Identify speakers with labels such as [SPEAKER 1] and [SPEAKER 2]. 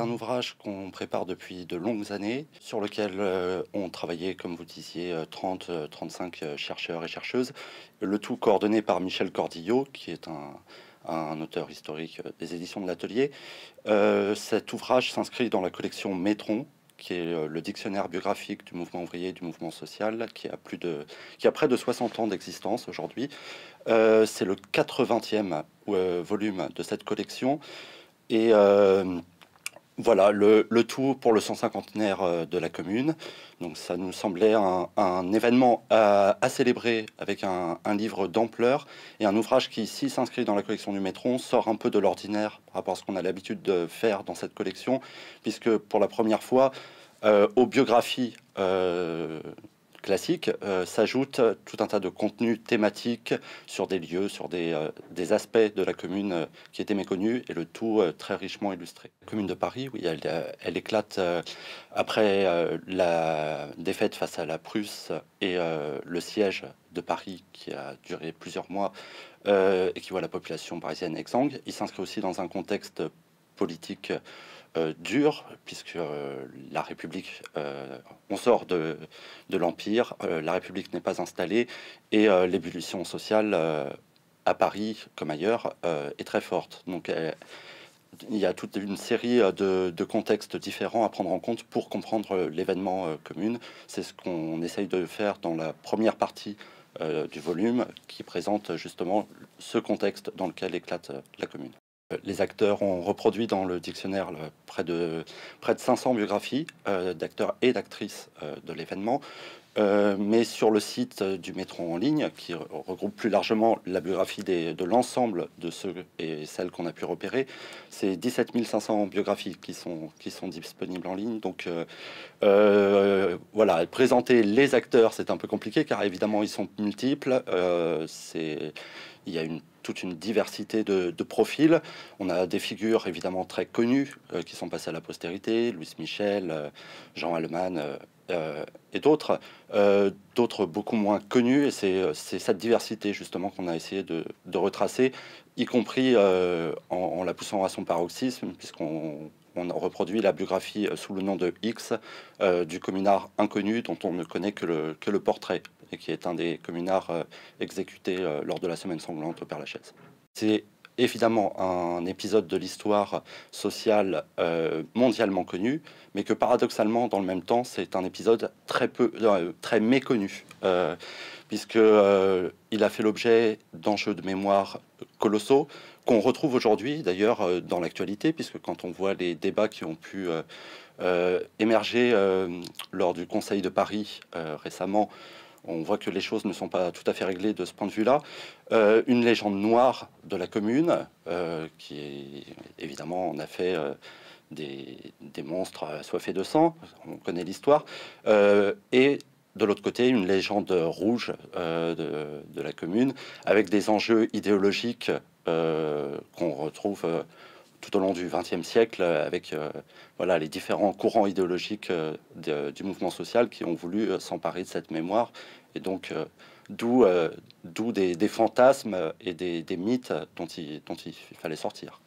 [SPEAKER 1] Un ouvrage qu'on prépare depuis de longues années, sur lequel euh, ont travaillé, comme vous disiez, 30-35 chercheurs et chercheuses, le tout coordonné par Michel Cordillo, qui est un, un auteur historique des éditions de l'Atelier. cet ouvrage s'inscrit dans la collection Métron, qui est euh, le dictionnaire biographique du mouvement ouvrier et du mouvement social, qui a, plus de, qui a près de 60 ans d'existence aujourd'hui. Euh, c'est le 80e euh, volume de cette collection. Et voilà, le, tout pour le 150naire de la commune. Donc ça nous semblait un, événement à, célébrer avec un, livre d'ampleur et un ouvrage qui, ici, s'inscrit dans la collection du Métron, sort un peu de l'ordinaire par rapport à ce qu'on a l'habitude de faire dans cette collection, puisque pour la première fois, euh, aux biographies euh, classiques euh, s'ajoute tout un tas de contenus thématiques sur des lieux, sur des, des aspects de la commune qui étaient méconnus et le tout très richement illustré. La commune de Paris, oui, elle, elle éclate après la défaite face à la Prusse et le siège de Paris qui a duré plusieurs mois et qui voit la population parisienne exsangue. Il s'inscrit aussi dans un contexte politique euh, dur, puisque euh, la République, euh, on sort de, de l'Empire, la République n'est pas installée, et l'ébullition sociale à Paris, comme ailleurs, est très forte. Donc il y a toute une série de, de, contextes différents à prendre en compte pour comprendre l'événement commun. C'est ce qu'on essaye de faire dans la première partie du volume, qui présente justement ce contexte dans lequel éclate la commune. Les acteurs ont reproduit dans le dictionnaire près, de, près de 500 biographies euh, d'acteurs et d'actrices euh, de l'événement. Euh, mais sur le site du Métro en ligne, qui regroupe plus largement la biographie de l'ensemble de ceux et celles qu'on a pu repérer, c'est 17 500 biographies qui sont, qui sont disponibles en ligne. Donc voilà, présenter les acteurs, c'est un peu compliqué car évidemment ils sont multiples. c'est il y a une, toute une diversité de, profils. On a des figures évidemment très connues euh, qui sont passées à la postérité, Louis Michel, euh, Jean Allemann euh, et d'autres, d'autres beaucoup moins connus. Et c'est cette diversité justement qu'on a essayé de, retracer, y compris en, la poussant à son paroxysme, puisqu'on on reproduit la biographie sous le nom de X du communard inconnu dont on ne connaît que le, portrait et qui est un des communards euh, exécutés euh, lors de la semaine sanglante au Père-Lachaise. Évidemment un épisode de l'histoire sociale euh, mondialement connu, mais que paradoxalement, dans le même temps, c'est un épisode très peu, très méconnu, puisque il a fait l'objet d'enjeux de mémoire colossaux qu'on retrouve aujourd'hui, d'ailleurs, dans l'actualité, puisque quand on voit les débats qui ont pu émerger lors du Conseil de Paris récemment on voit que les choses ne sont pas tout à fait réglées de ce point de vue-là. Euh, une légende noire de la commune, euh, qui évidemment, on a fait euh, des, monstres assoiffés de sang, on connaît l'histoire, et de l'autre côté, une légende rouge de, la commune, avec des enjeux idéologiques qu'on retrouve tout au long du XXe siècle avec euh, voilà, les différents courants idéologiques euh, du mouvement social qui ont voulu euh, s'emparer de cette mémoire. Et donc, d'où d'où des, des, fantasmes et des, des mythes dont il, dont il fallait sortir.